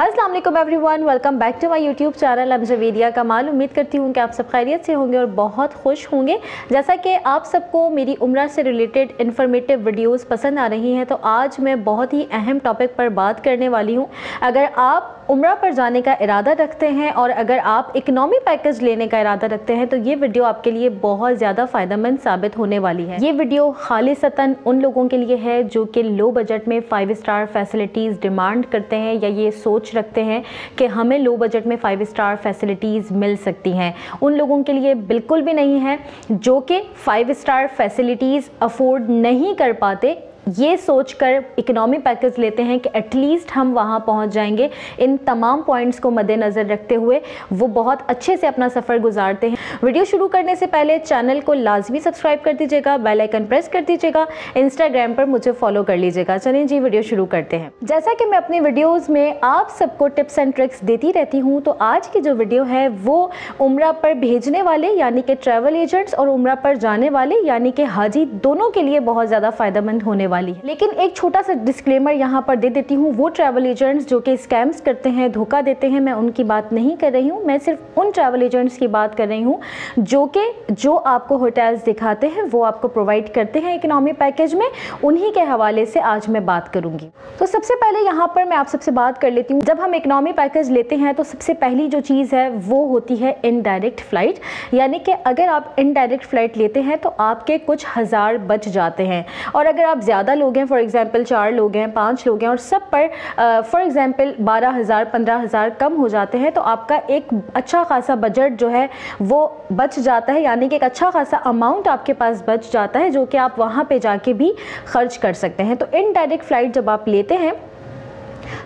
अस्सलाम everyone welcome back to my YouTube channel. अमजवेदिया कमाल उम्मीद करती हूँ कि आप सब खैरियत से होंगे और बहुत खुश होंगे। जैसा कि आप सबको मेरी उम्र से रिलेटेड इन्फॉर्मेटिव वीडियोज़ पसंद आ रही हैं तो आज मैं बहुत ही अहम टॉपिक पर बात करने वाली हूँ। अगर आप उम्र पर जाने का इरादा रखते हैं और अगर आप इकनॉमी पैकेज लेने का इरादा रखते हैं तो ये वीडियो आपके लिए बहुत ज़्यादा फ़ायदेमंद साबित होने वाली है। ये वीडियो खालिसतन उन लोगों के लिए है जो कि लो बजट में फाइव स्टार फैसिलिटीज़ डिमांड करते हैं या ये सोच रखते हैं कि हमें लो बजट में फाइव स्टार फैसिलिटीज़ मिल सकती हैं। उन लोगों के लिए बिल्कुल भी नहीं है जो कि फाइव स्टार फैसिलिटीज़ अफोर्ड नहीं कर पाते ये सोचकर इकोनॉमी पैकेज लेते हैं कि एटलीस्ट हम वहाँ पहुँच जाएँगे। इन तमाम पॉइंट्स को मद्देनज़र रखते हुए वो बहुत अच्छे से अपना सफ़र गुजारते हैं। वीडियो शुरू करने से पहले चैनल को लाजमी सब्सक्राइब कर दीजिएगा बेल आइकन प्रेस कर दीजिएगा इंस्टाग्राम पर मुझे फॉलो कर लीजिएगा। चलिए जी, वीडियो शुरू करते हैं। जैसा कि मैं अपनी वीडियोज़ में आप सबको टिप्स एंड ट्रिक्स देती रहती हूँ तो आज की जो वीडियो है वो उम्र पर भेजने वाले यानी कि ट्रैवल एजेंट्स और उम्र पर जाने वाले यानी कि हाजी दोनों के लिए बहुत ज़्यादा फ़ायदेमंद होने वाली है। लेकिन एक छोटा सा डिस्क्लेमर यहाँ पर दे देती हूँ। वो ट्रैवल एजेंट्स जो कि स्कैम्स करते हैं, धोखा देते हैं, मैं उनकी बात नहीं कर रही हूँ। मैं सिर्फ़ उन ट्रैवल एजेंट्स की बात कर रही हूँ जो कि जो आपको होटल्स दिखाते हैं, वो आपको प्रोवाइड करते हैं इकोनॉमी पैकेज में। उन्हीं के हवाले से आज मैं बात करूँगी। तो सबसे पहले यहाँ पर मैं आप सबसे बात कर लेती हूँ। जब हम इकोनॉमी पैकेज लेते हैं तो सबसे पहली जो चीज़ है, वो होती है इनडायरेक्ट फ़्लाइट यानी कि अगर आप इनडायरेक्ट फ़्लाइट लेते हैं तो आपके कुछ हज़ार बच जाते हैं। और अगर आप ज़्यादा ज़्यादा लोग हैं फॉर एग्ज़ाम्पल चार लोग हैं, पाँच लोग हैं और सब पर फॉर एग्ज़ाम्पल बारह हज़ार, पंद्रह हज़ार कम हो जाते हैं तो आपका एक अच्छा खासा बजट जो है, वो बच जाता है, यानी कि एक अच्छा खासा अमाउंट आपके पास बच जाता है, जो कि आप वहाँ पर जाके भी खर्च कर सकते हैं। तो इनडायरेक्ट फ़्लाइट जब आप लेते हैं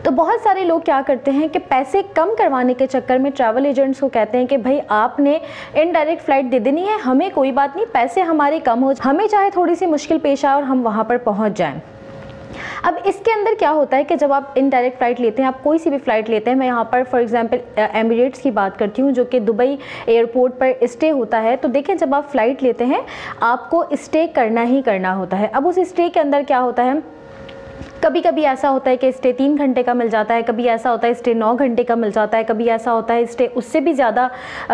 तो बहुत सारे लोग क्या करते हैं कि पैसे कम करवाने के चक्कर में ट्रैवल एजेंट्स को कहते हैं कि भाई, आपने इनडायरेक्ट फ़्लाइट दे देनी है, हमें कोई बात नहीं, पैसे हमारे कम हो हमें चाहे थोड़ी सी मुश्किल पेश आए और हम वहाँ पर पहुँच जाएँ। अब इसके अंदर क्या होता है कि जब आप इनडायरेक्ट फ़्लाइट लेते हैं, आप कोई सी भी फ़्लाइट लेते हैं, मैं यहाँ पर फॉर एग्जांपल एमिरेट्स की बात करती हूँ, जो कि दुबई एयरपोर्ट पर स्टे होता है तो देखें जब आप फ़्लाइट लेते हैं, आपको स्टे करना ही करना होता है। अब उस स्टे के अंदर क्या होता है? कभी कभी ऐसा होता है कि स्टे तीन घंटे का मिल जाता है, कभी ऐसा होता है स्टे नौ घंटे का मिल जाता है, कभी ऐसा होता है स्टे उससे भी ज़्यादा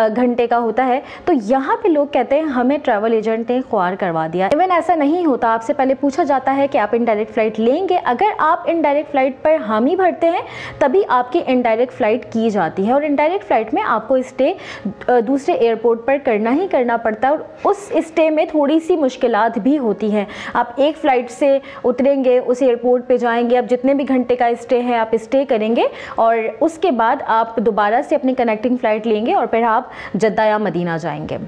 घंटे का होता है। तो यहाँ पे लोग कहते हैं, हमें ट्रैवल एजेंट ने ख्वार करवा दिया। इवन ऐसा नहीं होता। आपसे पहले पूछा जाता है कि आप इनडायरेक्ट फ़्लाइट लेंगे। अगर आप इनडायरेक्ट फ़्लाइट पर हामी भरते हैं, तभी आपकी इनडायरेक्ट फ़्लाइट की जाती है। और इनडायरेक्ट फ़्लाइट में आपको स्टे दूसरे एयरपोर्ट पर करना ही करना पड़ता है। और उस स्टे में थोड़ी सी मुश्किल भी होती हैं। आप एक फ़्लाइट से उतरेंगे, उस एयरपोर्ट पर जाएँगे। आप जितने भी घंटे का स्टे है, आप स्टे करेंगे और उसके बाद आप दोबारा से अपनी कनेक्टिंग फ़्लाइट लेंगे और फिर आप जद्दा या मदीना जाएँगे।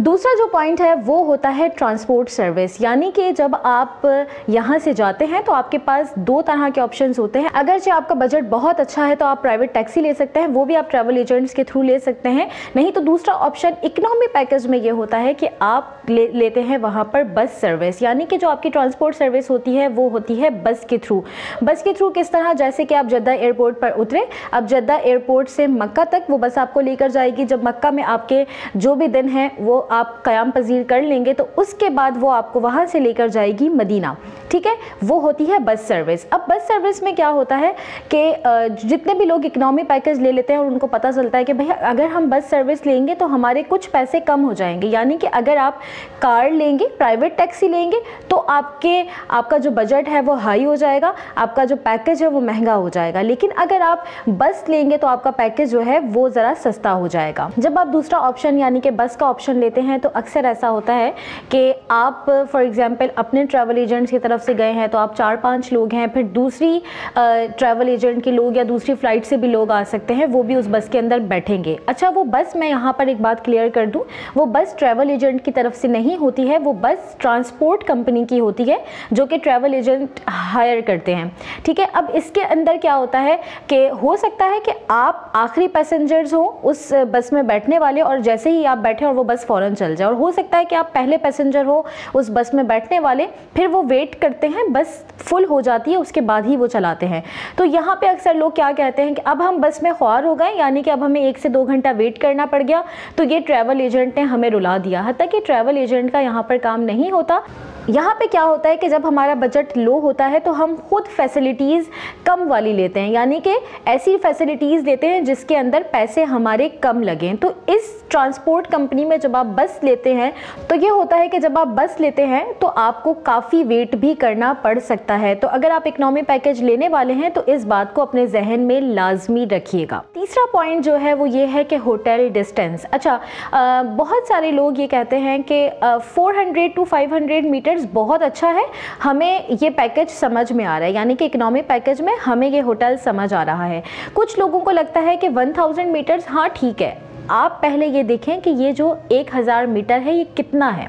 दूसरा जो पॉइंट है वो होता है ट्रांसपोर्ट सर्विस यानी कि जब आप यहाँ से जाते हैं तो आपके पास दो तरह के ऑप्शंस होते हैं। अगर जो आपका बजट बहुत अच्छा है तो आप प्राइवेट टैक्सी ले सकते हैं वो भी आप ट्रैवल एजेंट्स के थ्रू ले सकते हैं। नहीं तो दूसरा ऑप्शन इकोनॉमी पैकेज में ये होता है कि आप ले, लेते हैं वहाँ पर बस सर्विस यानी कि जो आपकी ट्रांसपोर्ट सर्विस होती है वो होती है बस के थ्रू बस के थ्रू किस तरह? जैसे कि आप जद्दा एयरपोर्ट पर उतरे अब जद्दा एयरपोर्ट से मक्का तक वो बस आपको लेकर जाएगी। जब मक्का में आपके जो भी दिन हैं वो आप क़याम पजीर कर लेंगे तो उसके बाद वो आपको वहाँ से लेकर जाएगी मदीना। ठीक है? वो होती है बस सर्विस। अब बस सर्विस में क्या होता है कि जितने भी लोग इकनॉमी पैकेज ले लेते हैं और उनको पता चलता है कि भैया अगर हम बस सर्विस लेंगे तो हमारे कुछ पैसे कम हो जाएँगे। यानी कि अगर आप कार लेंगे, प्राइवेट टैक्सी लेंगे तो आपके, आपका जो बजट है वो हाई हो जाएगा, आपका जो पैकेज है वो महँगा हो जाएगा। लेकिन अगर आप बस लेंगे तो आपका पैकेज जो है वो ज़रा सस्ता हो जाएगा। जब आप दूसरा ऑप्शन, यानी कि बस का ऑप्शन लेते हैं तो अक्सर ऐसा होता है कि आप फॉर एग्ज़ाम्पल अपने ट्रैवल एजेंट्स की तरफ़ से गए हैं तो आप चार पाँच लोग हैं, फिर दूसरी ट्रैवल एजेंट के लोग या दूसरी फ़्लाइट से भी लोग आ सकते हैं, वो भी उस बस के अंदर बैठेंगे। अच्छा वो बस मैं यहाँ पर एक बात क्लियर कर दूँ, वो बस ट्रैवल एजेंट की तरफ़ से नहीं होती है, वो बस ट्रांसपोर्ट कंपनी की होती है, जो कि ट्रैवल एजेंट हायर करते हैं। ठीक है, अब इसके अंदर क्या होता है कि हो सकता है कि आप आखिरी पैसेंजर्स हो उस बस में बैठने वाले और जैसे ही आप बैठे और वो बस फ़ौरन चल जाए। और हो सकता है कि आप पहले पैसेंजर हो, उस बस में बैठने वाले, फिर वो वेट करते हैं, बस फुल हो जाती है, उसके बाद ही वो चलाते हैं। तो यहाँ पे अक्सर लोग क्या कहते हैं कि अब हम बस में ख्वार हो गए, यानी कि अब हमें एक से दो घंटा वेट करना पड़ गया तो ये ट्रैवल एजेंट ने हमें रुला दिया। हत्या कि ट्रैवल एजेंट का यहाँ पर काम नहीं होता। यहाँ पे क्या होता है कि जब हमारा बजट लो होता है तो हम खुद फैसिलिटीज़ कम वाली लेते हैं। यानी कि ऐसी फैसिलिटीज़ लेते हैं जिसके अंदर पैसे हमारे कम लगें। तो इस ट्रांसपोर्ट कंपनी में जब आप बस लेते हैं तो ये होता है कि जब आप बस लेते हैं तो आपको काफ़ी वेट भी करना पड़ सकता है। तो अगर आप इकनॉमी पैकेज लेने वाले हैं तो इस बात को अपने जहन में लाजमी रखिएगा। तीसरा पॉइंट जो है वो ये है कि होटल डिस्टेंस अच्छा आ, बहुत सारे लोग ये कहते हैं कि four hundred to five hundred metres बहुत अच्छा है। हमें ये पैकेज समझ में आ रहा है। यानी कि इकोनॉमिक पैकेज में हमें ये होटल समझ आ रहा है। कुछ लोगों को लगता है कि वन थाउज़ेंड मीटर्स हाँ ठीक है। आप पहले ये देखें कि ये जो एक हज़ार मीटर है, ये कितना है?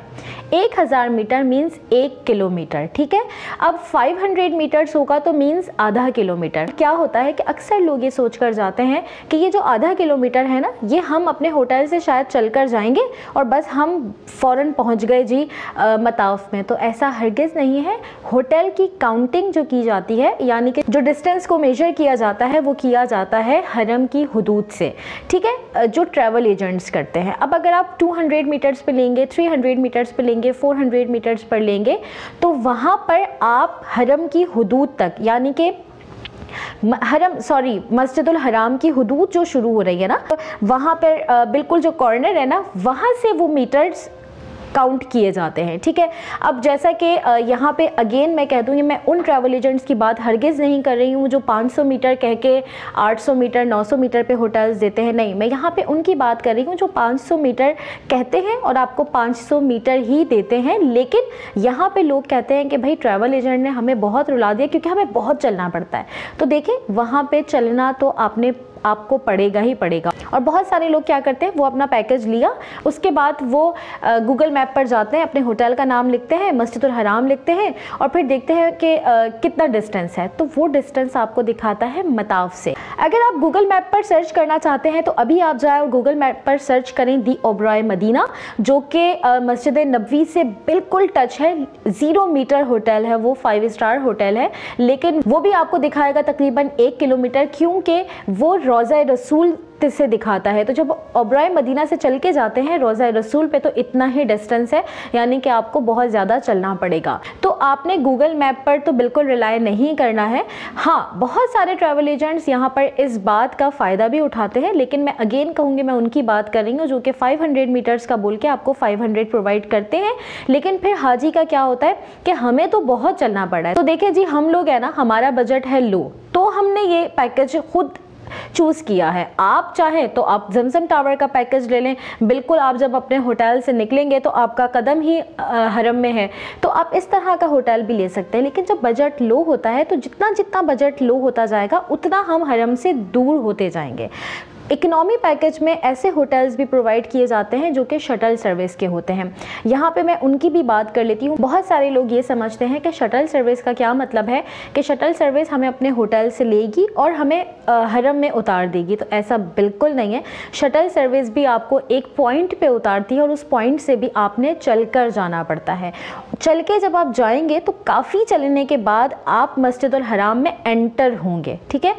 एक हज़ार मीटर मीन्स एक किलोमीटर, ठीक है? अब 500 मीटर्स होगा तो मीन्स आधा किलोमीटर। क्या होता है कि अक्सर लोग ये सोच कर जाते हैं कि ये जो आधा किलोमीटर है ना, ये हम अपने होटल से शायद चल कर जाएँगे और बस हम फ़ौर पहुँच गए जी मताफ में। तो ऐसा हरगिज़ नहीं है। होटल की काउंटिंग जो की जाती है, यानी कि जो डिस्टेंस को मेजर किया जाता है, वो किया जाता है हरम की हदूद से, ठीक है? जो ट्रैवल एजेंट्स करते हैं। अब अगर आप 200 मीटर्स पे लेंगे 300 मीटर्स पे लेंगे 400 मीटर्स पर लेंगे तो वहाँ पर आप हरम की हदूद तक, यानी कि हरम सॉरी मस्जिदुल हराम की हदूद जो शुरू हो रही है ना तो वहाँ पर बिल्कुल जो कॉर्नर है ना, वहाँ से वो मीटर्स काउंट किए जाते हैं, ठीक है? अब जैसा कि यहाँ पे अगेन मैं कह दूँगी मैं उन ट्रैवल एजेंट्स की बात हरगिज़ नहीं कर रही हूँ जो 500 मीटर कह के 800 मीटर 900 मीटर पे होटल्स देते हैं। नहीं, मैं यहाँ पे उनकी बात कर रही हूँ जो 500 मीटर कहते हैं और आपको 500 मीटर ही देते हैं। लेकिन यहाँ पे लोग कहते हैं कि भाई ट्रैवल एजेंट ने हमें बहुत रुला दिया क्योंकि हमें बहुत चलना पड़ता है। तो देखें वहाँ पर चलना तो आपने आपको पड़ेगा ही पड़ेगा। और बहुत सारे लोग क्या करते हैं, वो अपना पैकेज लिया, उसके बाद वो गूगल मैप पर जाते हैं, अपने होटल का नाम लिखते हैं, मस्जिद हराम लिखते हैं, और फिर देखते हैं कि कितना डिस्टेंस है। तो वो डिस्टेंस आपको दिखाता है मताफ से। अगर आप गूगल मैप पर सर्च करना चाहते हैं तो अभी आप जाए और गूगल मैप पर सर्च करें दी ओब्रॉय मदीना जो कि मस्जिद नबी से बिल्कुल टच है। ज़ीरो मीटर होटल है वो फाइव स्टार होटल है, लेकिन वो भी आपको दिखाएगा तकरीबन एक किलोमीटर, क्योंकि वो रोज़ा रसूल से दिखाता है। तो जब ओब्राय मदीना से चल के जाते हैं, रोज़ा रसूल पे तो इतना ही डिस्टेंस है, यानी कि आपको बहुत ज़्यादा चलना पड़ेगा। तो आपने गूगल मैप पर तो बिल्कुल रिलाय नहीं करना है। हाँ बहुत सारे ट्रैवल एजेंट्स यहाँ पर इस बात का फ़ायदा भी उठाते हैं, लेकिन मैं अगेन कहूँगी, मैं उनकी बात कर रही हूँ, जो कि 500 मीटर्स का बोल के आपको 500 प्रोवाइड करते हैं। लेकिन फिर हाजी का क्या होता है कि हमें तो बहुत चलना पड़ा है। तो देखिए जी, हम लोग है ना, हमारा बजट है लो। तो हमने ये पैकेज खुद चूज़ किया है। आप चाहें तो आप जमसम टावर का पैकेज ले लें। बिल्कुल आप जब अपने होटल से निकलेंगे तो आपका कदम ही हरम में है। तो आप इस तरह का होटल भी ले सकते हैं। लेकिन जब बजट लो होता है तो जितना जितना बजट लो होता जाएगा, उतना हम हरम से दूर होते जाएँगे। इकनॉमी पैकेज में ऐसे होटल्स भी प्रोवाइड किए जाते हैं जो कि शटल सर्विस के होते हैं। यहाँ पे मैं उनकी भी बात कर लेती हूँ। बहुत सारे लोग ये समझते हैं कि शटल सर्विस का क्या मतलब है कि शटल सर्विस हमें अपने होटल से लेगी और हमें हरम में उतार देगी। तो ऐसा बिल्कुल नहीं है। शटल सर्विस भी आपको एक पॉइंट पे उतारती है और उस पॉइंट से भी आपने चल कर जाना पड़ता है। चल के जब आप जाएँगे तो काफ़ी चलने के बाद आप मस्जिद और हराम में एंटर होंगे, ठीक है?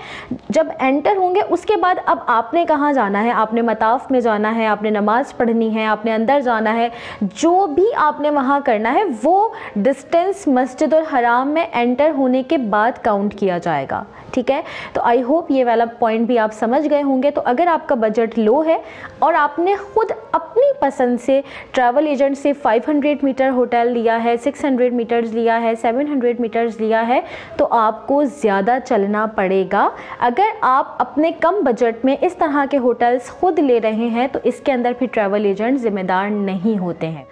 जब एंटर होंगे, उसके बाद अब आपने आपने कहाँ जाना है? आपने मताफ में जाना है, आपने नमाज़ पढ़नी है, आपने अंदर जाना है, जो भी आपने वहाँ करना है, वो डिस्टेंस मस्जिद और हराम में एंटर होने के बाद काउंट किया जाएगा। ठीक है? तो आई होप ये वाला पॉइंट भी आप समझ गए होंगे। तो अगर आपका बजट लो है और आपने खुद अपनी पसंद से ट्रैवल एजेंट से 500 मीटर होटल लिया है 600 मीटर्स लिया है 700 मीटर्स लिया है तो आपको ज़्यादा चलना पड़ेगा। अगर आप अपने कम बजट में इस तरह के होटल्स खुद ले रहे हैं तो इसके अंदर फिर ट्रैवल एजेंट ज़िम्मेदार नहीं होते हैं।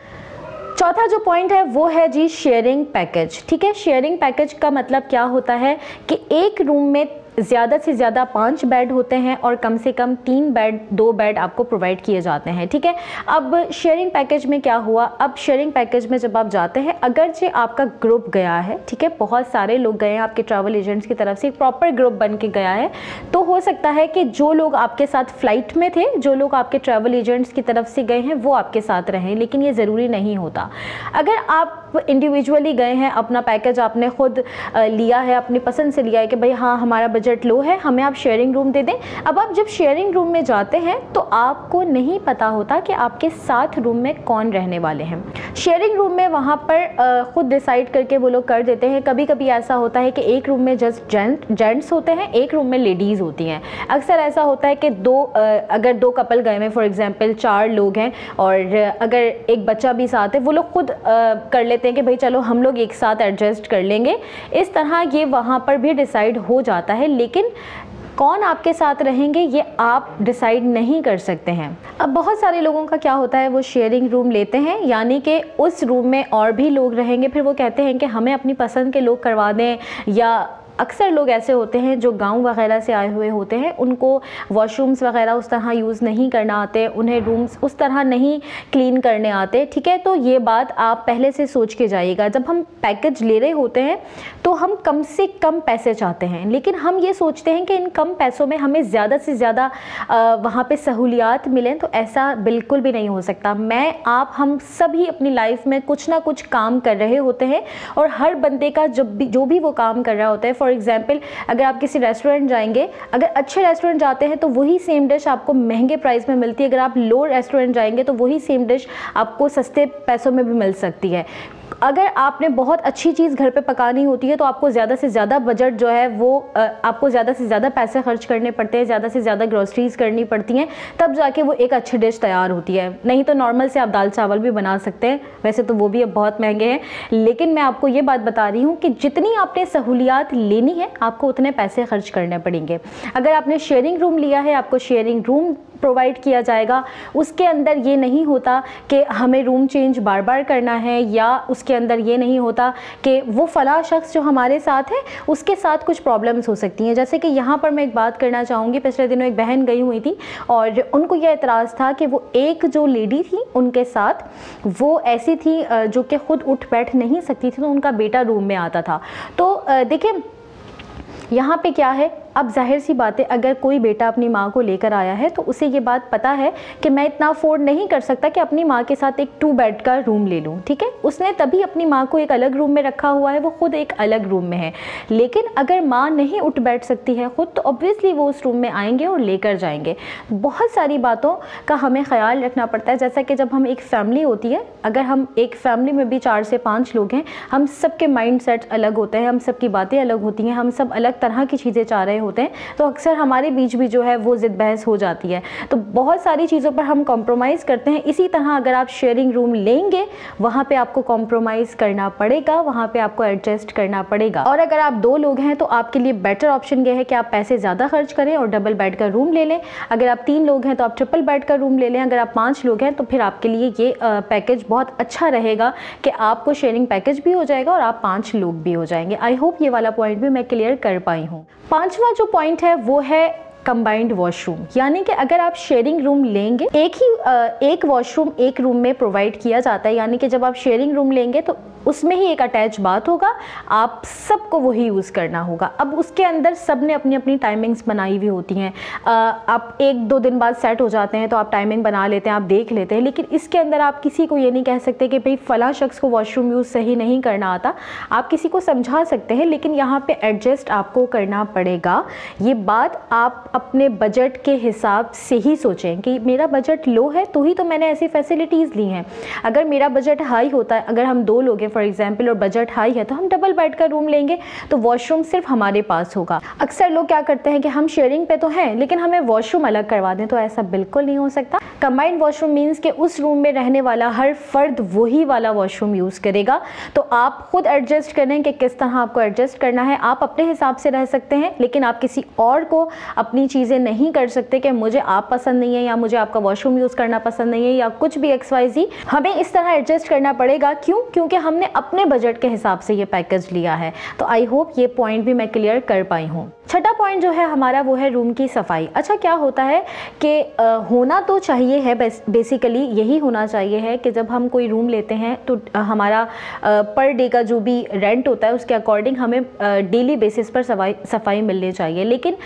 चौथा जो पॉइंट है, वो है जी शेयरिंग पैकेज ठीक है शेयरिंग पैकेज का मतलब क्या होता है कि एक रूम में ज़्यादा से ज़्यादा पाँच बेड होते हैं और कम से कम तीन बेड दो बेड आपको प्रोवाइड किए जाते हैं, ठीक है? अब शेयरिंग पैकेज में क्या हुआ? अब शेयरिंग पैकेज में जब आप जाते हैं अगर जे आपका ग्रुप गया है, ठीक है? बहुत सारे लोग गए हैं आपके ट्रैवल एजेंट्स की तरफ़ से, एक प्रॉपर ग्रुप बन के गया है। तो हो सकता है कि जो लोग आपके साथ फ़्लाइट में थे, जो लोग आपके ट्रैवल एजेंट्स की तरफ़ से गए हैं, वो आपके साथ रहें, लेकिन ये ज़रूरी नहीं होता। अगर आप इंडिविजुअली गए हैं, अपना पैकेज आपने खुद लिया है, अपनी पसंद से लिया है कि भाई हाँ हमारा बजट लो है, हमें आप शेयरिंग रूम दे दें। अब आप जब शेयरिंग रूम में जाते हैं तो आपको नहीं पता होता कि आपके साथ रूम में कौन रहने वाले हैं। शेयरिंग रूम में वहाँ पर ख़ुद डिसाइड करके वो लोग कर देते हैं। कभी कभी ऐसा होता है कि एक रूम में जस्ट जेंट जेंट्स होते हैं, एक रूम में लेडीज़ होती हैं। अक्सर ऐसा होता है कि दो अगर दो कपल गए हैं फॉर एग्ज़ाम्पल चार लोग हैं, और अगर एक बच्चा भी साथ है, वो लोग खुद कर लेते हैं कि भाई चलो हम लोग एक साथ एडजस्ट कर लेंगे। इस तरह ये वहाँ पर भी डिसाइड हो जाता है, लेकिन कौन आपके साथ रहेंगे ये आप डिसाइड नहीं कर सकते हैं। अब बहुत सारे लोगों का क्या होता है, वो शेयरिंग रूम लेते हैं, यानी कि उस रूम में और भी लोग रहेंगे, फिर वो कहते हैं कि हमें अपनी पसंद के लोग करवा दें या अक्सर लोग ऐसे होते हैं जो गाँव वगैरह से आए हुए होते हैं, उनको वॉशरूम्स वगैरह उस तरह यूज़ नहीं करना आते, उन्हें रूम्स उस तरह नहीं क्लीन करने आते। ठीक है? तो ये बात आप पहले से सोच के जाइएगा। जब हम पैकेज ले रहे होते हैं तो हम कम से कम पैसे चाहते हैं। लेकिन हम ये सोचते हैं कि इन कम पैसों में हमें ज़्यादा से ज़्यादा वहाँ पर सहूलियात मिलें तो ऐसा बिल्कुल भी नहीं हो सकता। मैं, आप, हम सभी अपनी लाइफ में कुछ ना कुछ काम कर रहे होते हैं और हर बंदे का जब भी, जो भी वो काम कर रहा होता है फॉर फॉर एग्ज़ाम्पल अगर आप किसी रेस्टोरेंट जाएँगे, अगर अच्छे रेस्टोरेंट जाते हैं तो वही सेम डिश आपको महँगे प्राइस में मिलती है। अगर आप लो रेस्टोरेंट जाएँगे तो वही सेम डिश आपको सस्ते पैसों में भी मिल सकती है। अगर आपने बहुत अच्छी चीज़ घर पे पकानी होती है तो आपको ज़्यादा से ज़्यादा बजट जो है वो आपको ज़्यादा से ज़्यादा पैसे खर्च करने पड़ते हैं, ज़्यादा से ज़्यादा ग्रोसरीज करनी पड़ती हैं, तब जाके वो एक अच्छी डिश तैयार होती है। नहीं तो नॉर्मल से आप दाल चावल भी बना सकते हैं, वैसे तो वो भी अब बहुत महँगे हैं, लेकिन मैं आपको ये बात बता रही हूँ कि जितनी आपने सहूलियात लेनी है, आपको उतने पैसे खर्च करने पड़ेंगे। अगर आपने शेयरिंग रूम लिया है, आपको शेयरिंग रूम प्रोवाइड किया जाएगा, उसके अंदर ये नहीं होता कि हमें रूम चेंज बार बार करना है या उसके अंदर ये नहीं होता कि वो फ़ला शख्स जो हमारे साथ है, उसके साथ कुछ प्रॉब्लम्स हो सकती हैं। जैसे कि यहाँ पर मैं एक बात करना चाहूँगी, पिछले दिनों एक बहन गई हुई थी और उनको यह एतराज़ था कि वो एक जो लेडी थी उनके साथ, वो ऐसी थी जो कि ख़ुद उठ बैठ नहीं सकती थी तो उनका बेटा रूम में आता था। तो देखिए, यहाँ पे क्या है? अब ज़ाहिर सी बात है, अगर कोई बेटा अपनी माँ को लेकर आया है तो उसे ये बात पता है कि मैं इतना अफोर्ड नहीं कर सकता कि अपनी माँ के साथ एक टू बेड का रूम ले लूँ, ठीक है? उसने तभी अपनी माँ को एक अलग रूम में रखा हुआ है, वो खुद एक अलग रूम में है। लेकिन अगर माँ नहीं उठ बैठ सकती है खुद तो ऑब्वियसली वो उस रूम में आएँगे और लेकर जाएँगे। बहुत सारी बातों का हमें ख्याल रखना पड़ता है, जैसा कि जब हम एक फैमिली होती है, अगर हम एक फैमिली में भी चार से पाँच लोग हैं, हम सबके माइंड सेट अलग होते हैं, हम सबकी बातें अलग होती हैं, हम सब अलग तरह की चीज़ें चाह रहे होते हैं तो अक्सर हमारे बीच भी जो है वो ज़िद बहस हो जाती है। तो बहुत सारी चीज़ों पर हम कॉम्प्रोमाइज़ करते हैं। इसी तरह अगर आप शेयरिंग रूम लेंगे, वहाँ पर आपको कॉम्प्रोमाइज़ करना पड़ेगा, वहाँ पर आपको एडजस्ट करना पड़ेगा। और अगर आप दो लोग हैं तो आपके लिए बेटर ऑप्शन ये है कि आप पैसे ज़्यादा खर्च करें और डबल बेड का रूम ले लें। अगर आप तीन लोग हैं तो आप ट्रिपल बेड का रूम ले लें। अगर आप पाँच लोग हैं तो फिर आपके लिए ये पैकेज बहुत अच्छा रहेगा कि आपको शेयरिंग पैकेज भी हो जाएगा और आप पाँच लोग भी हो जाएँगे। आई होप ये वाला पॉइंट भी मैं क्लियर कर पाई हूँ। पांचवा जो पॉइंट है वो है कंबाइंड वॉशरूम यानी कि अगर आप शेयरिंग रूम लेंगे, एक ही एक वॉशरूम एक रूम में प्रोवाइड किया जाता है। यानी कि जब आप शेयरिंग रूम लेंगे तो उसमें ही एक अटैच बात होगा। आप सबको वही यूज़ करना होगा। अब उसके अंदर सबने अपनी अपनी टाइमिंग्स बनाई हुई होती हैं। आप एक दो दिन बाद सेट हो जाते हैं तो आप टाइमिंग बना लेते हैं, आप देख लेते हैं। लेकिन इसके अंदर आप किसी को ये नहीं कह सकते कि भाई फ़ला शख्स को वॉशरूम यूज़ सही नहीं करना आता। आप किसी को समझा सकते हैं, लेकिन यहाँ पर एडजस्ट आपको करना पड़ेगा। ये बात आप अपने बजट के हिसाब से ही सोचें कि मेरा बजट लो है तो ही तो मैंने ऐसी फैसिलिटीज़ ली हैं। अगर मेरा बजट हाई होता है, अगर हम दो लोग हैं फॉर एग्ज़ाम्पल और बजट हाई है तो हम डबल बेड का रूम लेंगे तो वॉशरूम सिर्फ़ हमारे पास होगा। अक्सर लोग क्या करते हैं कि हम शेयरिंग पे तो हैं, लेकिन हमें वॉशरूम अलग करवा दें तो ऐसा बिल्कुल नहीं हो सकता। कंबाइंड वॉशरूम मीन्स कि उस रूम में रहने वाला हर फर्द वही वाला वॉशरूम यूज़ करेगा। तो आप खुद एडजस्ट करें कि किस तरह आपको एडजस्ट करना है। आप अपने हिसाब से रह सकते हैं, लेकिन आप किसी और को अपनी चीज़ें नहीं कर सकते कि मुझे आप पसंद नहीं है या मुझे आपका वॉशरूम यूज़ करना पसंद नहीं है या कुछ भी एक्स वाई जी हमें इस तरह एडजस्ट करना पड़ेगा। क्यों? क्योंकि हमने अपने बजट के हिसाब से ये पैकेज लिया है। तो आई होप ये पॉइंट भी मैं क्लियर कर पाई हूँ। छठा पॉइंट जो है हमारा वो है रूम की सफ़ाई। अच्छा क्या होता है कि होना तो चाहिए है बेसिकली यही होना चाहिए है कि जब हम कोई रूम लेते हैं तो हमारा पर डे का जो भी रेंट होता है उसके अकॉर्डिंग हमें डेली बेसिस पर सफ़ाई सफ़ाई मिलनी चाहिए। लेकिन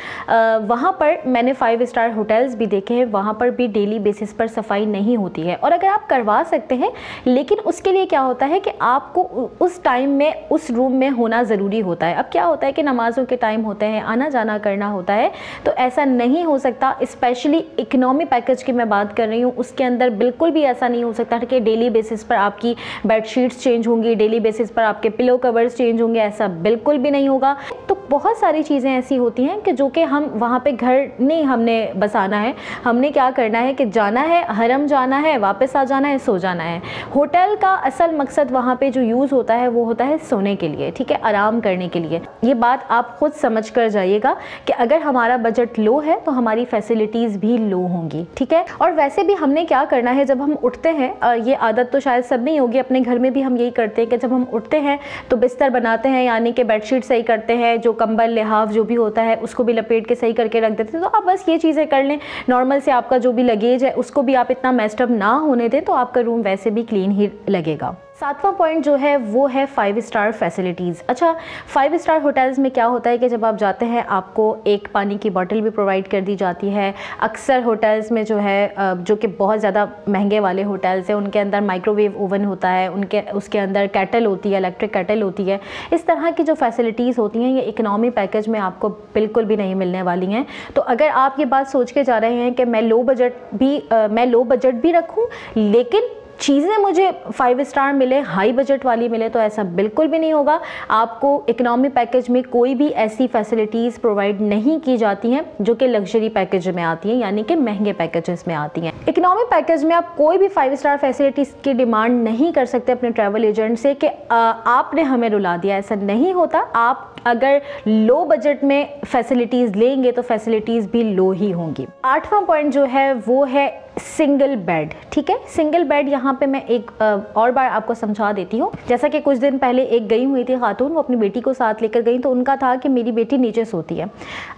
वहाँ पर मैंने फाइव स्टार होटल्स भी देखे हैं, वहाँ पर भी डेली बेसिस पर सफ़ाई नहीं होती है। और अगर आप करवा सकते हैं, लेकिन उसके लिए क्या होता है कि आपको उस टाइम में, उस रूम में होना ज़रूरी होता है। अब क्या होता है कि नमाज़ों के टाइम होते हैं आना जाना करना होता है तो ऐसा नहीं हो सकता स्पेशली इकनॉमी पैकेज की मैं बात कर रही हूँ, उसके अंदर बिल्कुल भी ऐसा नहीं हो सकता कि डेली बेसिस पर आपकी बेडशीट्स चेंज होंगी डेली बेसिस पर आपके पिलो कवर्स चेंज होंगे, ऐसा बिल्कुल भी नहीं होगा। तो बहुत सारी चीज़ें ऐसी होती हैं कि जो कि हम वहाँ पे घर नहीं हमने बसाना है। हमने क्या करना है कि जाना है, हरम जाना है, वापस आ जाना है, सो जाना है। होटल का असल मकसद वहाँ पे जो यूज़ होता है, वो होता है सोने के लिए, ठीक है? आराम करने के लिए। ये बात आप खुद समझ कर जाइएगा कि अगर हमारा बजट लो है तो हमारी फैसिलिटीज़ भी लो होंगी, ठीक है? और वैसे भी हमने क्या करना है, जब हम उठते हैं ये आदत तो शायद सब नहीं होगी, अपने घर में भी हम यही करते हैं कि जब हम उठते हैं तो बिस्तर बनाते हैं, यानी कि बेडशीट सही करते हैं, जो कंबल लिहाफ जो भी होता है, उसको भी लपेट के सही करके रख देते हैं तो आप बस ये चीज़ें कर लें। नॉर्मल से आपका जो भी लगेज है, उसको भी आप इतना मेस्टअप ना होने दें तो आपका रूम वैसे भी क्लीन ही लगेगा। सातवां पॉइंट जो है, वो है फाइव स्टार फैसिलिटीज़ अच्छा फाइव स्टार होटल्स में क्या होता है कि जब आप जाते हैं, आपको एक पानी की बॉटल भी प्रोवाइड कर दी जाती है। अक्सर होटल्स में जो है जो कि बहुत ज़्यादा महँगे वाले होटल्स हैं, उनके अंदर माइक्रोवेव ओवन होता है, उनके, उसके अंदर कैटल होती है इलेक्ट्रिक कैटल होती है। इस तरह की जो फैसिलिटीज़ होती हैं, ये इकनॉमी पैकेज में आपको बिल्कुल भी नहीं मिलने वाली हैं। तो अगर आप ये बात सोच के जा रहे हैं कि मैं लो बजट भी मैं लो बजट भी रखूँ, लेकिन चीज़ें मुझे फाइव स्टार मिले हाई बजट वाली मिले तो ऐसा बिल्कुल भी नहीं होगा। आपको इकोनॉमी पैकेज में कोई भी ऐसी फैसिलिटीज़ प्रोवाइड नहीं की जाती हैं, जो कि लग्जरी पैकेज में आती हैं, यानी कि महँगे पैकेजेस में आती हैं। इकोनॉमी पैकेज में आप कोई भी फाइव स्टार फैसिलिटीज़ की डिमांड नहीं कर सकते अपने ट्रैवल एजेंट से कि आपने हमें रुला दिया। ऐसा नहीं होता। आप अगर लो बजट में फैसिलिटीज़ लेंगे तो फैसिलिटीज़ भी लो ही होंगी। आठवां पॉइंट जो है, वो है सिंगल बेड ठीक है? सिंगल बेड यहाँ पे मैं एक और बार आपको समझा देती हूँ। जैसा कि कुछ दिन पहले एक गई हुई थी खातून, वो अपनी बेटी को साथ लेकर गई तो उनका था कि मेरी बेटी नीचे सोती है।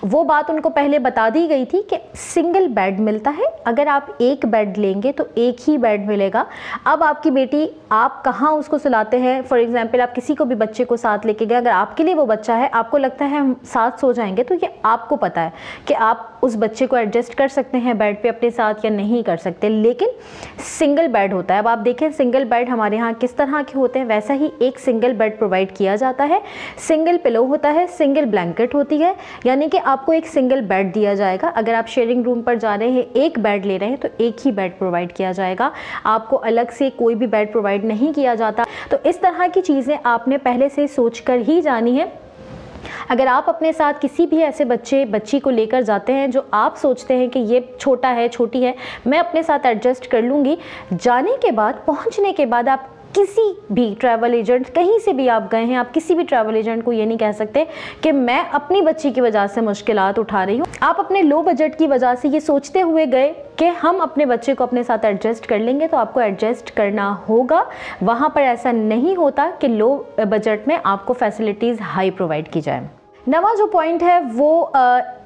वो बात उनको पहले बता दी गई थी कि सिंगल बेड मिलता है। अगर आप एक बेड लेंगे तो एक ही बेड मिलेगा। अब आपकी बेटी, आप कहाँ उसको सुलाते हैं? फॉर एग्ज़ाम्पल आप किसी को भी बच्चे को साथ लेके गए। अगर आपके लिए वो बच्चा है, आपको लगता है हम साथ सो जाएँगे तो ये आपको पता है कि आप उस बच्चे को एडजस्ट कर सकते हैं बेड पे अपने साथ या नहीं कर सकते, लेकिन सिंगल बेड होता है। अब आप देखें, सिंगल बेड हमारे यहाँ किस तरह के होते हैं? वैसा ही एक सिंगल बेड प्रोवाइड किया जाता है। सिंगल पिलो होता है, सिंगल ब्लैंकेट होती है, यानी कि आपको एक सिंगल बेड दिया जाएगा। अगर आप शेयरिंग रूम पर जा रहे हैं, एक बेड ले रहे हैं तो एक ही बेड प्रोवाइड किया जाएगा। आपको अलग से कोई भी बेड प्रोवाइड नहीं किया जाता। तो इस तरह की चीज़ें आपने पहले से सोच कर ही जानी है। अगर आप अपने साथ किसी भी ऐसे बच्चे, बच्ची को लेकर जाते हैं जो आप सोचते हैं कि ये छोटा है, छोटी है, मैं अपने साथ एडजस्ट कर लूँगी। जाने के बाद, पहुँचने के बाद आप किसी भी ट्रैवल एजेंट कहीं से भी आप गए हैं, आप किसी भी ट्रैवल एजेंट को ये नहीं कह सकते कि मैं अपनी बच्ची की वजह से मुश्किल उठा रही हूँ। आप अपने लो बजट की वजह से ये सोचते हुए गए कि हम अपने बच्चे को अपने साथ एडजस्ट कर लेंगे तो आपको एडजस्ट करना होगा। वहाँ पर ऐसा नहीं होता कि लो बजट में आपको फैसिलिटीज़ हाई प्रोवाइड की जाए। नवा जो पॉइंट है वो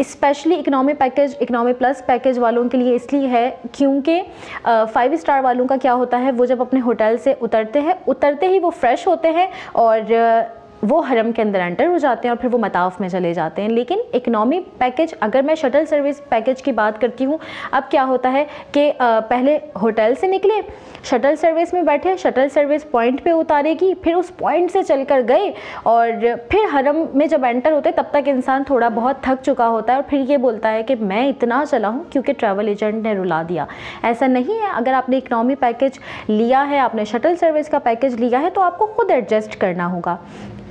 specially economy package economy plus package वालों के लिए इसलिए है क्योंकि फाइव स्टार वालों का क्या होता है, वो जब अपने होटल से उतरते हैं, उतरते ही वो फ्रेश होते हैं और वो हरम के अंदर एंटर हो जाते हैं और फिर वो मताफ में चले जाते हैं। लेकिन इकनॉमी पैकेज अगर मैं शटल सर्विस पैकेज की बात करती हूँ, अब क्या होता है कि पहले होटल से निकले शटल सर्विस में बैठे शटल सर्विस पॉइंट पे उतारेगी, फिर उस पॉइंट से चल कर गए और फिर हरम में जब एंटर होते, तब तक इंसान थोड़ा बहुत थक चुका होता है और फिर ये बोलता है कि मैं इतना चला हूँ क्योंकि ट्रैवल एजेंट ने रुला दिया। ऐसा नहीं है। अगर आपने इकनॉमी पैकेज लिया है, आपने शटल सर्विस का पैकेज लिया है तो आपको खुद एडजस्ट करना होगा।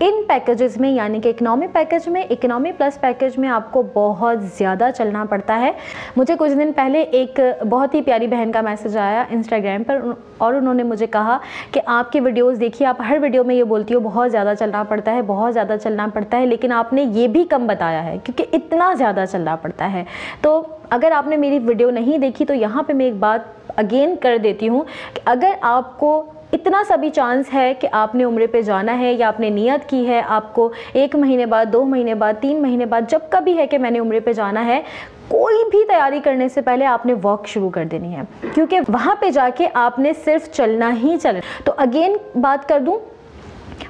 इन पैकेजेस में, यानी कि इकनॉमी पैकेज में इकनॉमी प्लस पैकेज में आपको बहुत ज़्यादा चलना पड़ता है। मुझे कुछ दिन पहले एक बहुत ही प्यारी बहन का मैसेज आया इंस्टाग्राम पर, और उन्होंने मुझे कहा कि आपकी वीडियोस देखिए, आप हर वीडियो में ये बोलती हो, बहुत ज़्यादा चलना पड़ता है, बहुत ज़्यादा चलना पड़ता है, लेकिन आपने ये भी कम बताया है, क्योंकि इतना ज़्यादा चलना पड़ता है। तो अगर आपने मेरी वीडियो नहीं देखी तो यहाँ पर मैं एक बात अगेन कर देती हूँ कि अगर आपको इतना सा भी चांस है कि आपने उम्र पे जाना है या आपने नियत की है, आपको एक महीने बाद, दो महीने बाद, तीन महीने बाद, जब कभी है कि मैंने उम्र पे जाना है, कोई भी तैयारी करने से पहले आपने वॉक शुरू कर देनी है। क्योंकि वहाँ पे जाके आपने सिर्फ़ चलना ही चलना तो अगेन बात कर दूँ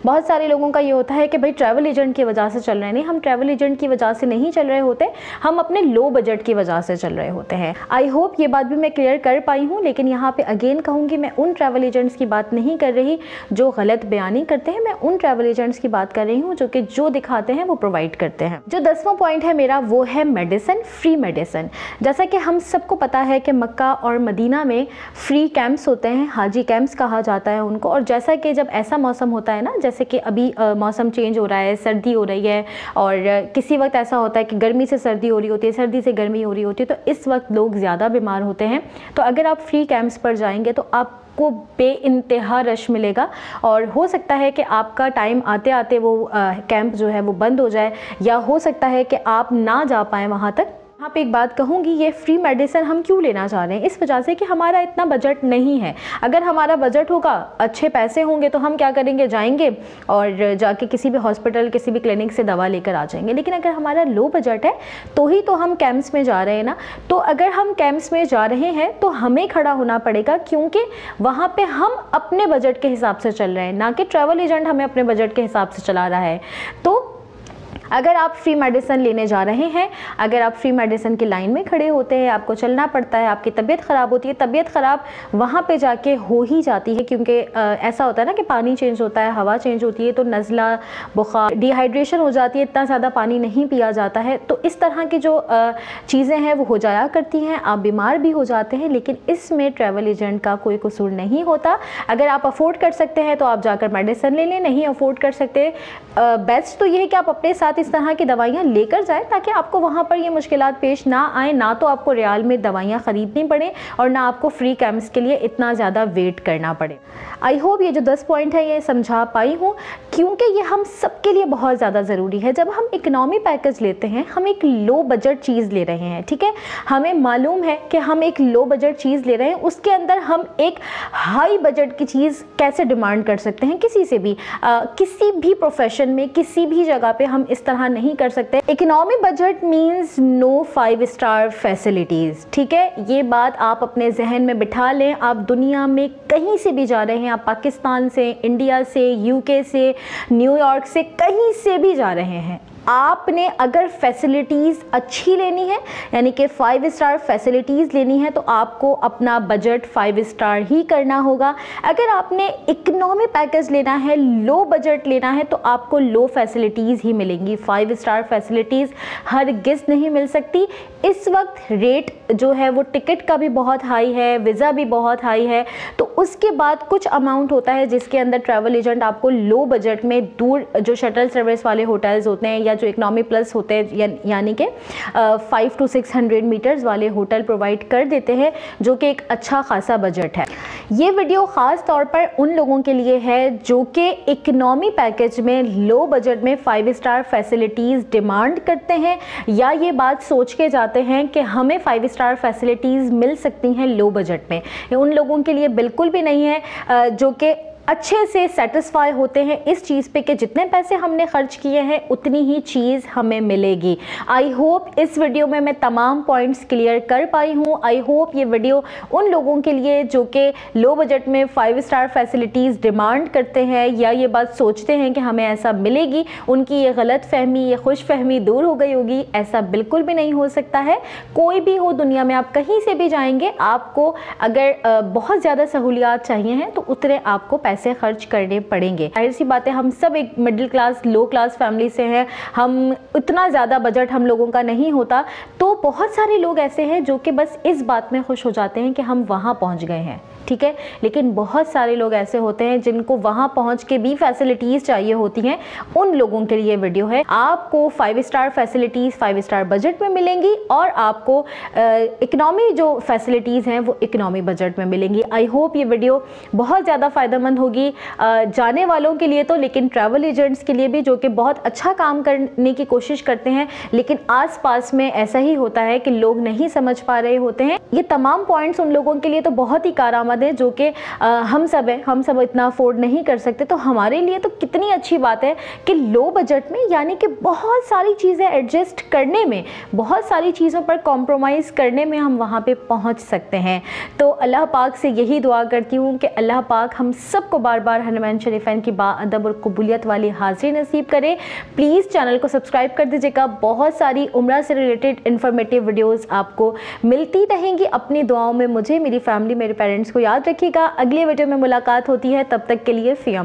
बहुत सारे लोगों का ये होता है कि भाई ट्रैवल एजेंट की वजह से चल रहे नहीं, हम ट्रैवल एजेंट की वजह से नहीं चल रहे होते, हम अपने लो बजट की वजह से चल रहे होते हैं। आई होप ये बात भी मैं क्लियर कर पाई हूँ, लेकिन यहाँ पे अगेन कहूँगी, मैं उन ट्रैवल एजेंट्स की बात नहीं कर रही जो गलत बयानी करते हैं। मैं उन ट्रैवल एजेंट्स की बात कर रही हूँ जो कि जो दिखाते हैं वो प्रोवाइड करते हैं। जो दसवां पॉइंट है मेरा, वो है मेडिसिन फ्री मेडिसिन जैसा कि हम सबको पता है कि मक्का और मदीना में फ्री कैंप्स होते हैं, हाजी कैंप्स कहा जाता है उनको। और जैसा कि जब ऐसा मौसम होता है ना जैसे कि अभी मौसम चेंज हो रहा है, सर्दी हो रही है और किसी वक्त ऐसा होता है कि गर्मी से सर्दी हो रही होती है, सर्दी से गर्मी हो रही होती है तो इस वक्त लोग ज़्यादा बीमार होते हैं। तो अगर आप फ्री कैंप्स पर जाएँगे तो आप को बे इंतहा रश मिलेगा और हो सकता है कि आपका टाइम आते आते वो कैंप जो है वो बंद हो जाए या हो सकता है कि आप ना जा पाएँ वहाँ तक। यहाँ पे एक बात कहूँगी, ये फ्री मेडिसिन हम क्यों लेना चाह रहे हैं? इस वजह से कि हमारा इतना बजट नहीं है। अगर हमारा बजट होगा, अच्छे पैसे होंगे तो हम क्या करेंगे? जाएँगे और जाके किसी भी हॉस्पिटल किसी भी क्लिनिक से दवा लेकर आ जाएँगे। लेकिन अगर हमारा लो बजट है तो ही तो हम कैंप्स में जा रहे हैं ना। तो अगर हम कैंप्स में जा रहे हैं तो हमें खड़ा होना पड़ेगा, क्योंकि वहाँ पर हम अपने बजट के हिसाब से चल रहे हैं। ना कि ट्रैवल एजेंट हमें अपने बजट के हिसाब से चला रहा है। तो अगर आप फ्री मेडिसिन लेने जा रहे हैं, अगर आप फ्री मेडिसिन की लाइन में खड़े होते हैं, आपको चलना पड़ता है, आपकी तबीयत ख़राब होती है, तबीयत ख़राब वहाँ पे जाके हो ही जाती है क्योंकि ऐसा होता है ना कि पानी चेंज होता है, हवा चेंज होती है तो नज़ला, बुखार डिहाइड्रेशन हो जाती है, इतना ज़्यादा पानी नहीं पिया जाता है। तो इस तरह की जो चीज़ें हैं, वो हो जाया करती हैं। आप बीमार भी हो जाते हैं, लेकिन इसमें ट्रैवल एजेंट का कोई कसूर नहीं होता। अगर आप अफोर्ड कर सकते हैं तो आप जाकर मेडिसिन ले लें, नहीं अफोर्ड कर सकते बेस्ट तो ये है कि आप अपने साथ इस तरह की दवाइयाँ लेकर जाए ताकि आपको वहाँ पर ये मुश्किल पेश ना आए ना तो आपको रियाल में दवाइयाँ ख़रीदनी पड़े और ना आपको फ्री कैम्प्स के लिए इतना ज़्यादा वेट करना पड़े। आई होप ये जो दस पॉइंट है ये समझा पाई हूँ क्योंकि ये हम सबके लिए बहुत ज़्यादा ज़रूरी है। जब हम इकनॉमी पैकेज लेते हैं हम एक लो बजट चीज़ ले रहे हैं ठीक है? हमें मालूम है कि हम एक लो बजट चीज़ ले रहे हैं उसके अंदर हम एक हाई बजट की चीज़ कैसे डिमांड कर सकते हैं? किसी से भी आ, किसी भी प्रोफेशन में किसी भी जगह पे हम इस तरह नहीं कर सकते। Economy budget means no five star facilities ठीक है? ये बात आप अपने जहन में बिठा लें। आप दुनिया में कहीं से भी जा रहे हैं, आप पाकिस्तान से, इंडिया से यूके से न्यूयॉर्क से कहीं से भी जा रहे हैं। आपने अगर फैसिलिटीज़ अच्छी लेनी है, यानी कि फाइव स्टार फैसिलिटीज़ लेनी है तो आपको अपना बजट फाइव स्टार ही करना होगा। अगर आपने इकनॉमी पैकेज लेना है लो बजट लेना है तो आपको लो फैसिलिटीज़ ही मिलेंगी। फाइव स्टार फैसिलिटीज़ हर गिस्त नहीं मिल सकती। इस वक्त रेट जो है वो टिकट का भी बहुत हाई है वीज़ा भी बहुत हाई है तो उसके बाद कुछ अमाउंट होता है जिसके अंदर ट्रैवल एजेंट आपको लो बजट में दूर जो शटल सर्विस वाले होटल्स होते हैं या जो इकनॉमी प्लस होते हैं या, यानी कि five to six hundred metres वाले होटल प्रोवाइड कर देते हैं जो कि एक अच्छा खासा बजट है। ये वीडियो ख़ास तौर पर उन लोगों के लिए है जो कि इकनॉमी पैकेज में लो बजट में फाइव स्टार फैसिलिटीज़ डिमांड करते हैं या ये बात सोच के जाते हैं कि हमें फाइव स्टार फैसिलिटीज़ मिल सकती हैं लो बजट में। उन लोगों के लिए बिल्कुल भी नहीं है जो कि अच्छे से सेटिस्फाई होते हैं इस चीज़ पे कि जितने पैसे हमने खर्च किए हैं, उतनी ही चीज़ हमें मिलेगी। आई होप इस वीडियो में मैं तमाम पॉइंट्स क्लियर कर पाई हूँ। आई होप ये वीडियो उन लोगों के लिए जो कि लो बजट में फाइव स्टार फैसिलिटीज़ डिमांड करते हैं या ये बात सोचते हैं कि हमें ऐसा मिलेगी, उनकी ये गलत फहमी, ये खुश फहमी दूर हो गई होगी, ऐसा बिल्कुल भी नहीं हो सकता है। कोई भी हो दुनिया में, आप कहीं से भी जाएँगे, आपको अगर बहुत ज़्यादा सहूलियात चाहिए हैं तो उतने आपको पैसे पैसे खर्च करने पड़ेंगे। ज़ाहिर सी बात है, हम सब एक middle class low class family से हैं। हम इतना ज़्यादा बजट हम लोगों का नहीं होता। तो बहुत सारे लोग ऐसे हैं जो कि बस इस बात में खुश हो जाते हैं कि हम वहाँ पहुँच गए हैं। ठीक है? लेकिन बहुत सारे लोग ऐसे होते हैं जिनको वहाँ पहुँच के भी फैसिलिटीज़ चाहिए होती हैं। उन लोगों के लिए वीडियो है। आपको five star facilities five star budget में मिलेंगी और आपको इकनॉमी जो फैसिलिटीज़ हैं वो इकनॉमी बजट में मिलेंगी। आई होप ये वीडियो बहुत ज़्यादा फ़ायदेमंद होगी। जाने वालों के लिए तो लेकिन ट्रैवल एजेंट्स के लिए भी, जो कि बहुत अच्छा काम करने की कोशिश करते हैं, लेकिन आस में ऐसा ही होता है कि लोग नहीं समझ पा रहे होते हैं। ये तमाम पॉइंट्स उन लोगों के लिए तो बहुत ही कारामद दें, जो कि हम सब है, हम सब इतना अफोर्ड नहीं कर सकते। तो हमारे लिए तो कितनी अच्छी बात है कि लो बजट में, यानी कि बहुत सारी चीज़ें एडजस्ट करने में, बहुत सारी चीज़ों पर कॉम्प्रोमाइज़ करने में हम वहाँ पे पहुँच सकते हैं। तो अल्लाह पाक से यही दुआ करती हूँ कि अल्लाह पाक हम सबको बार बार हनुमान शरीफैन की बादब और कबूलियत वाली हाजिरी नसीब करें। प्लीज़ चैनल को सब्सक्राइब कर दीजिएगा बहुत सारी उम्र से रिलेटेड इन्फॉर्मेटिव वीडियोज़ आपको मिलती रहेंगी। अपनी दुआओं में मुझे, मेरी फैमिली मेरे पेरेंट्स को याद रखिएगा। अगले वीडियो में मुलाकात होती है। तब तक के लिए फिया